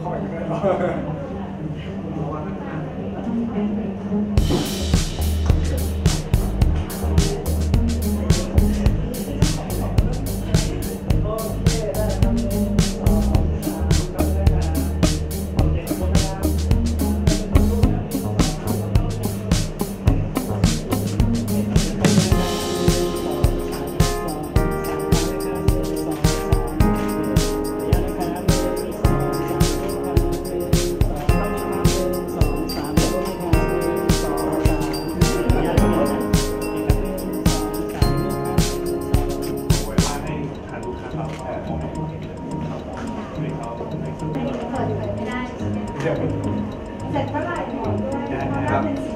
เข้าไปไม่ได้ สร็จเมื่อไหร่บอกด้วยนะคะว่าเป็นสิ่งที่เรา